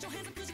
Your hands up.